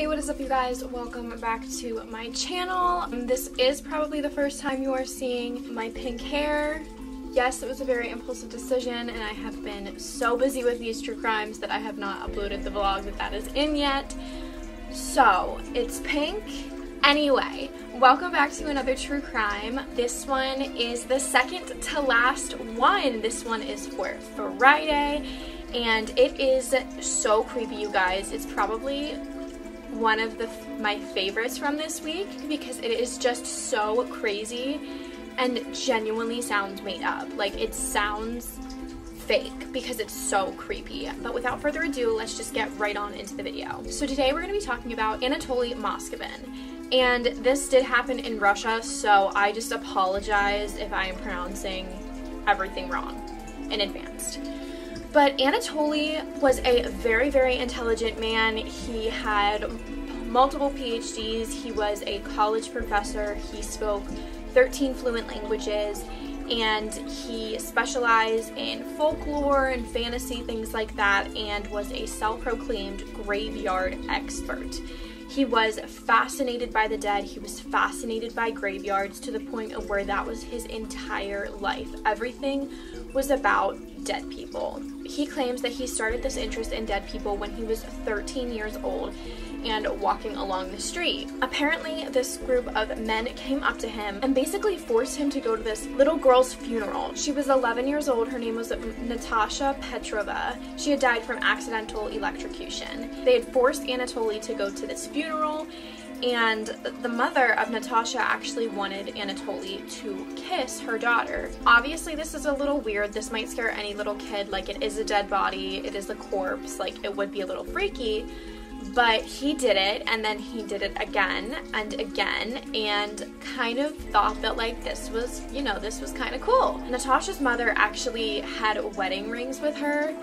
Hey, what is up you guys? Welcome back to my channel. This is probably the first time you are seeing my pink hair. Yes, it was a very impulsive decision and I have been so busy with these true crimes that I have not uploaded the vlog that that is in yet. So, it's pink. Anyway, welcome back to another true crime. This one is the second to last one. This one is for Friday and it is so creepy you guys. It's probably one of the my favorites from this week because it is just so crazy and genuinely sounds made up. Like it sounds fake because it's so creepy. But without further ado, let's just get right on into the video. So today we're going to be talking about Anatoly Moskvin. And this did happen in Russia, so I just apologize if I am pronouncing everything wrong in advance. But Anatoly was a very, very intelligent man. He had multiple PhDs. He was a college professor. He spoke 13 fluent languages and he specialized in folklore and fantasy, things like that, and was a self proclaimed graveyard expert. He was fascinated by the dead. He was fascinated by graveyards to the point of where that was his entire life. Everything was about dead people. He claims that he started this interest in dead people when he was 13 years old and walking along the street. Apparently, this group of men came up to him and basically forced him to go to this little girl's funeral. She was 11 years old. Her name was Natasha Petrova. She had died from accidental electrocution. They had forced Anatoly to go to this funeral and the mother of Natasha actually wanted Anatoly to kiss her daughter. Obviously, this is a little weird. This might scare any little kid. Like, it is a dead body, it is a corpse. Like, it would be a little freaky but he did it and then he did it again and again and kind of thought that like this was you know this was kind of cool. Natasha's mother actually had wedding rings with her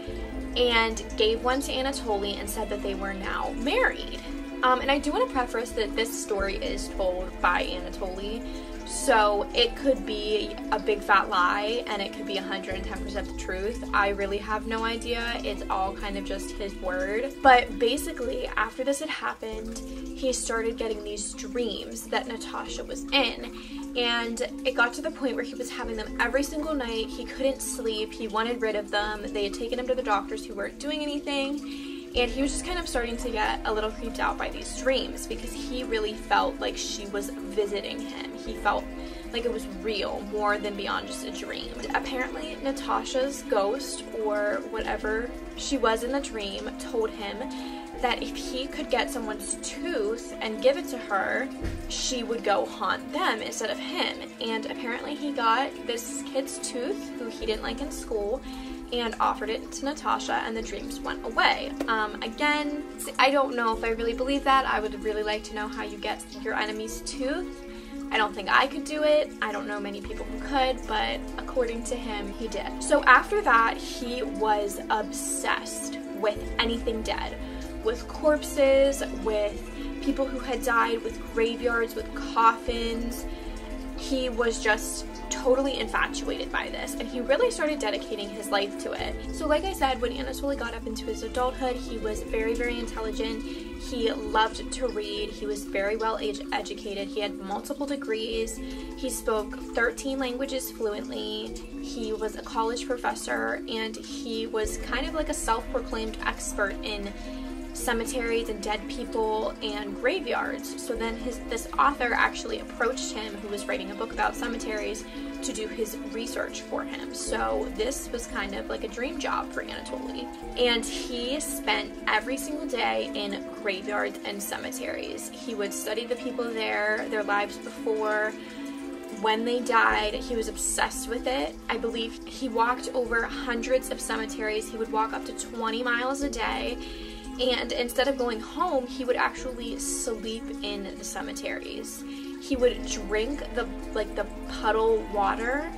and gave one to anatoly and said that they were now married. Um, and i do want to preface that this story is told by anatoly so it could be a big fat lie and it could be 110% the truth. I really have no idea. It's all kind of just his word. But basically, after this had happened, he started getting these dreams that Natasha was in. And it got to the point where he was having them every single night. He couldn't sleep. He wanted rid of them. They had taken him to the doctors who weren't doing anything and he was just kind of starting to get a little creeped out by these dreams because he really felt like she was visiting him. He felt like it was real more than beyond just a dream. Apparently, Natasha's ghost or whatever she was in the dream told him that if he could get someone's tooth and give it to her, she would go haunt them instead of him. And apparently, he got this kid's tooth who he didn't like in school and offered it to Natasha and the dreams went away. Um, again, I don't know if I really believe that. I would really like to know how you get your enemy's tooth. I don't think I could do it. I don't know many people who could, but according to him, he did. So after that, he was obsessed with anything dead, with corpses, with people who had died, with graveyards, with coffins. He was just totally infatuated by this and he really started dedicating his life to it. So like I said, when Anatoly got up into his adulthood, he was very, very intelligent. He loved to read. He was very well educated. He had multiple degrees. He spoke 13 languages fluently. He was a college professor and he was kind of like a self-proclaimed expert in cemeteries and dead people and graveyards. So then his this author actually approached him who was writing a book about cemeteries to do his research for him. So this was kind of like a dream job for Anatoly. And he spent every single day in graveyards and cemeteries. He would study the people there, their lives before, when they died, he was obsessed with it. I believe he walked over hundreds of cemeteries. He would walk up to 20 miles a day and instead of going home, he would actually sleep in the cemeteries. He would drink the like the puddle water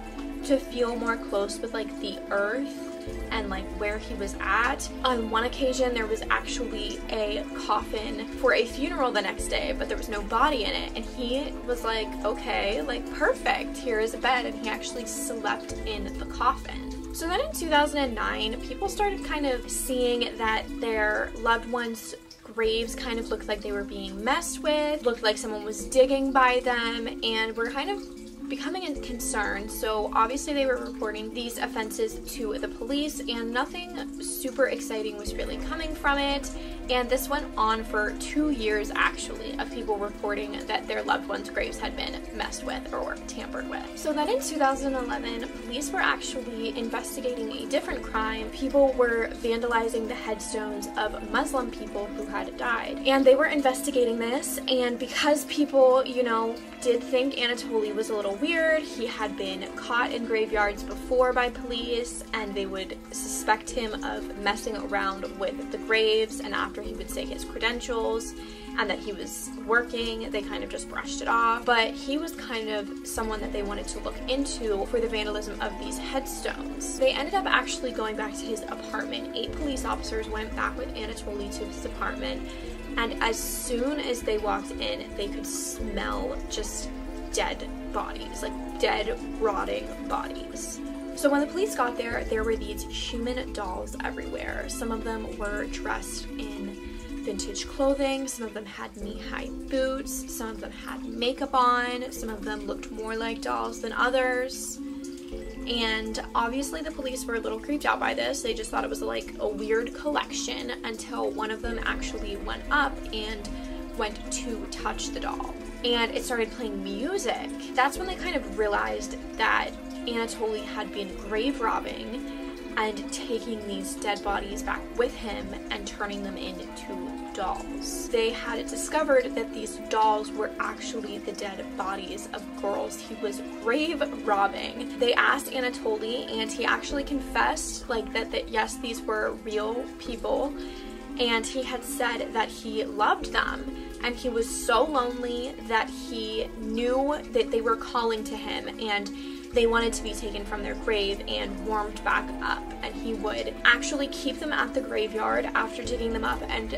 to feel more close with like the earth and like where he was at. On one occasion, there was actually a coffin for a funeral the next day, but there was no body in it. And he was like, okay, like perfect, here is a bed. And he actually slept in the coffin. So then in 2009, people started kind of seeing that their loved ones graves kind of looked like they were being messed with, looked like someone was digging by them, and were kind of becoming concerned. So obviously they were reporting these offenses to the police and nothing super exciting was really coming from it. And this went on for two years actually of people reporting that their loved ones' graves had been messed with or tampered with. So then in 2011, police were actually investigating a different crime. People were vandalizing the headstones of Muslim people who had died. And they were investigating this and because people, you know, did think Anatoly was a little weird. He had been caught in graveyards before by police and they would suspect him of messing around with the graves and after he would say his credentials and that he was working, they kind of just brushed it off. But he was kind of someone that they wanted to look into for the vandalism of these headstones. They ended up actually going back to his apartment. Eight police officers went back with Anatoly to his apartment and as soon as they walked in, they could smell just dead bodies, like dead, rotting bodies. So when the police got there, there were these human dolls everywhere. Some of them were dressed in vintage clothing, some of them had knee-high boots, some of them had makeup on, some of them looked more like dolls than others. And obviously the police were a little creeped out by this. They just thought it was like a weird collection until one of them actually went up and went to touch the doll. And it started playing music. That's when they kind of realized that Anatoly had been grave robbing and taking these dead bodies back with him and turning them into dolls. They had discovered that these dolls were actually the dead bodies of girls he was grave robbing. They asked Anatoly and he actually confessed like that, that yes, these were real people and he had said that he loved them and he was so lonely that he knew that they were calling to him and they wanted to be taken from their grave and warmed back up and he would actually keep them at the graveyard after digging them up and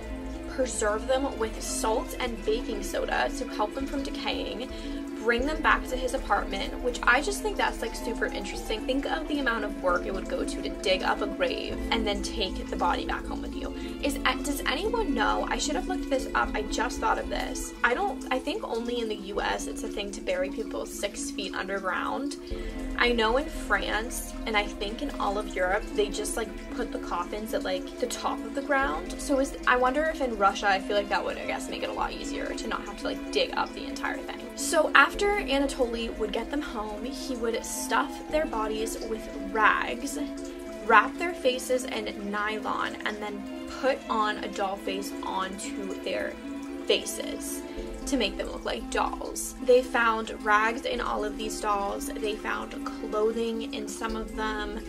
preserve them with salt and baking soda to help them from decaying bring them back to his apartment, which I just think that's like super interesting. Think of the amount of work it would go to to dig up a grave and then take the body back home with you. Is uh, does anyone know? I should have looked this up. I just thought of this. I don't. I think only in the U.S. it's a thing to bury people six feet underground. I know in France and I think in all of Europe they just like put the coffins at like the top of the ground. So is I wonder if in Russia I feel like that would I guess make it a lot easier to not have to like dig up the entire thing. So after Anatoly would get them home, he would stuff their bodies with rags, wrap their faces in nylon, and then put on a doll face onto their faces to make them look like dolls. They found rags in all of these dolls. They found clothing in some of them.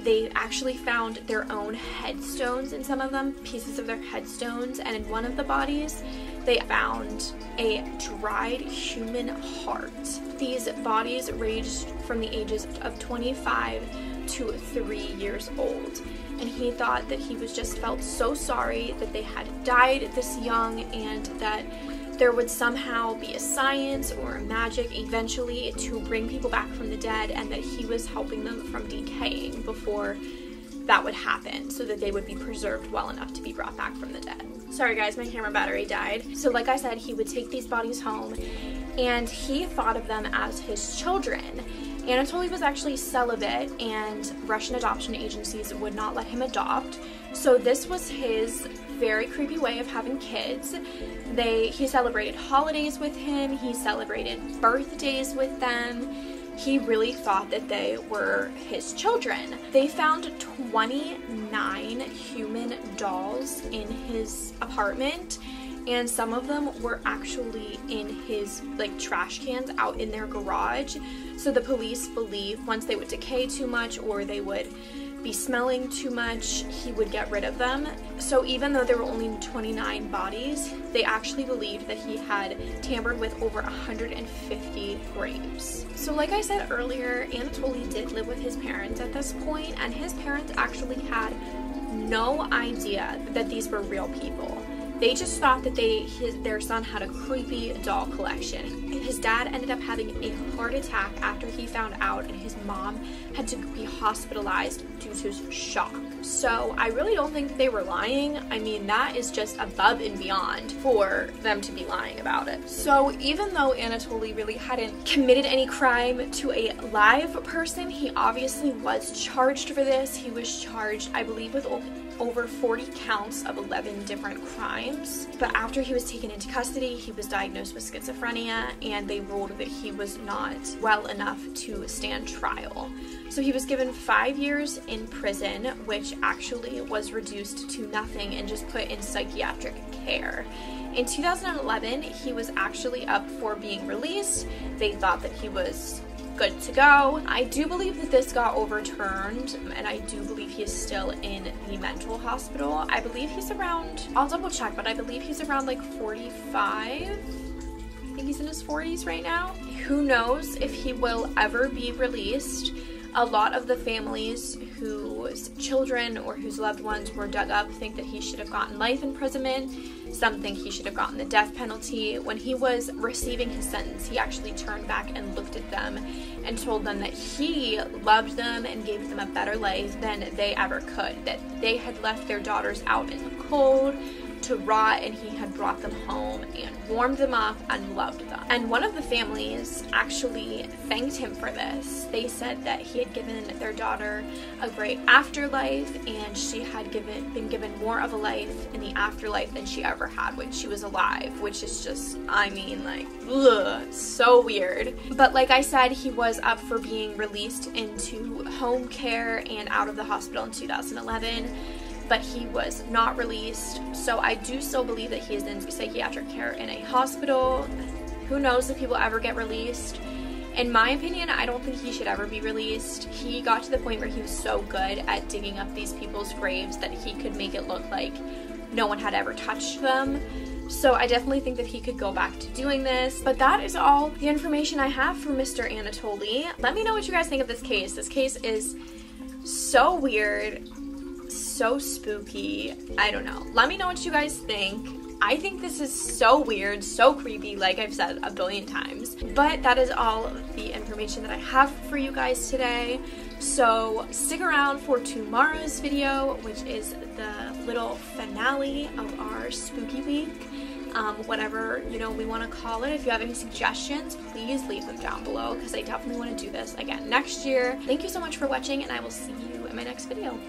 They actually found their own headstones in some of them, pieces of their headstones, and in one of the bodies, they found a dried human heart. These bodies ranged from the ages of 25 to 3 years old. And he thought that he was just felt so sorry that they had died this young and that there would somehow be a science or a magic eventually to bring people back from the dead and that he was helping them from decaying before that would happen so that they would be preserved well enough to be brought back from the dead. Sorry guys, my camera battery died. So like I said, he would take these bodies home and he thought of them as his children. Anatoly was actually celibate and Russian adoption agencies would not let him adopt. So this was his very creepy way of having kids. They he celebrated holidays with him, he celebrated birthdays with them he really thought that they were his children. They found 29 human dolls in his apartment and some of them were actually in his like trash cans out in their garage. So the police believe once they would decay too much or they would be smelling too much, he would get rid of them. So even though there were only 29 bodies, they actually believed that he had tampered with over 150 graves. So like I said earlier, Anatoly did live with his parents at this point, and his parents actually had no idea that these were real people. They just thought that they his their son had a creepy doll collection. His dad ended up having a heart attack after he found out and his mom had to be hospitalized due to shock. So I really don't think they were lying. I mean, that is just above and beyond for them to be lying about it. So even though Anatoly really hadn't committed any crime to a live person, he obviously was charged for this. He was charged, I believe, with over 40 counts of 11 different crimes. But after he was taken into custody, he was diagnosed with schizophrenia and they ruled that he was not well enough to stand trial. So he was given five years in prison, which actually was reduced to nothing and just put in psychiatric care. In 2011, he was actually up for being released. They thought that he was good to go. I do believe that this got overturned and I do believe he is still in the mental hospital. I believe he's around, I'll double check, but I believe he's around like 45. I think he's in his 40s right now. Who knows if he will ever be released a lot of the families whose children or whose loved ones were dug up think that he should have gotten life imprisonment. Some think he should have gotten the death penalty. When he was receiving his sentence, he actually turned back and looked at them and told them that he loved them and gave them a better life than they ever could. That they had left their daughters out in the cold to rot and he had brought them home and warmed them up and loved them. And one of the families actually thanked him for this. They said that he had given their daughter a great afterlife and she had given been given more of a life in the afterlife than she ever had when she was alive, which is just, I mean, like, ugh, so weird. But like I said, he was up for being released into home care and out of the hospital in 2011 but he was not released. So I do still believe that he is in psychiatric care in a hospital. Who knows if he will ever get released. In my opinion, I don't think he should ever be released. He got to the point where he was so good at digging up these people's graves that he could make it look like no one had ever touched them. So I definitely think that he could go back to doing this. But that is all the information I have for Mr. Anatoly. Let me know what you guys think of this case. This case is so weird so spooky. I don't know. Let me know what you guys think. I think this is so weird, so creepy, like I've said a billion times. But that is all the information that I have for you guys today. So stick around for tomorrow's video, which is the little finale of our spooky week. Um, whatever you know we want to call it. If you have any suggestions, please leave them down below because I definitely want to do this again next year. Thank you so much for watching, and I will see you in my next video.